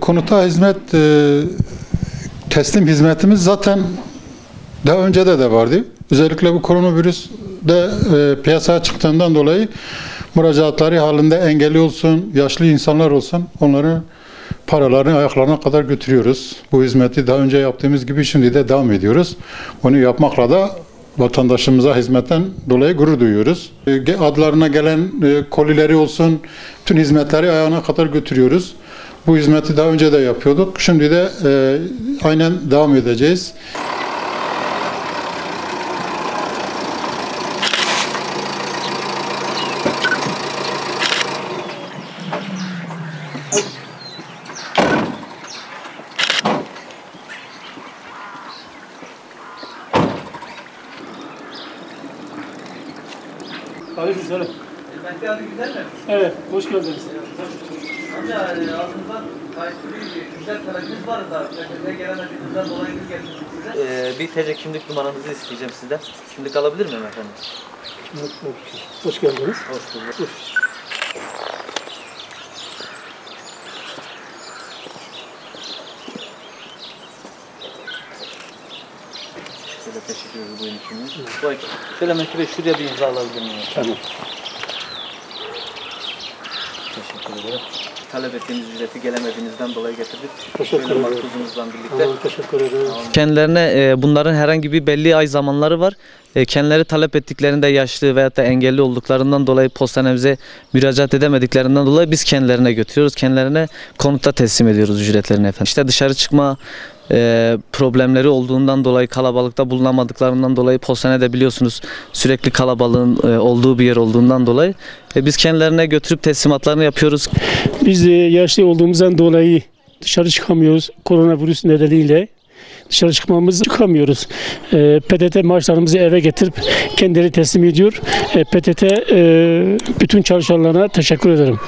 konuta hizmet e, teslim hizmetimiz zaten daha önce de de vardı. Özellikle bu koronavirüs de e, piyasaya çıktığından dolayı müracaatları halinde engelli olsun, yaşlı insanlar olsun onları paralarını ayaklarına kadar götürüyoruz. Bu hizmeti daha önce yaptığımız gibi şimdi de devam ediyoruz. Bunu yapmakla da vatandaşımıza hizmetten dolayı gurur duyuyoruz. E, Adlarına gelen kolileri olsun, tüm hizmetleri ayağına kadar götürüyoruz. Bu hizmeti daha önce de yapıyorduk. Şimdi de e, aynen devam edeceğiz. Aleykümselam. Mehdi abi güzel mi? Evet, hoş geldiniz. Amca ağzımızdan bir güzel talebimiz var da PTT'ye gelemediğimizden dolayı biz getirdik size. Ee, bir TC kimlik numaranızı isteyeceğim sizden. Kimlik alabilir miyim efendim? Hoş geldiniz. Hoş bulduk. Şöyle teşekkür ederiz bu imkanı. Vay, Şöyle Mehdi Bey şuraya bir imza alabilir miyim? Tamam. Teşekkür ederim. Talep ettiğimiz ücreti gelemediğinizden dolayı getirdik. Teşekkür ederim. birlikte. Tamam, teşekkür ederim. Kendilerine e, bunların herhangi bir belli ay zamanları var. E, kendileri talep ettiklerinde yaşlı veyahut da engelli olduklarından dolayı postanemize müracaat edemediklerinden dolayı biz kendilerine götürüyoruz. Kendilerine konutta teslim ediyoruz ücretlerini efendim. İşte dışarı çıkma e, problemleri olduğundan dolayı kalabalıkta bulunamadıklarından dolayı postanede biliyorsunuz sürekli kalabalığın e, olduğu bir yer olduğundan dolayı e, biz kendilerine götürüp teslimatlarını yapıyoruz. Biz de yaşlı olduğumuzdan dolayı dışarı çıkamıyoruz. Koronavirüs nedeniyle dışarı çıkmamız çıkamıyoruz. Ee, PTT maaşlarımızı eve getirip kendileri teslim ediyor. Ee, PTT e, bütün çalışanlarına teşekkür ederim.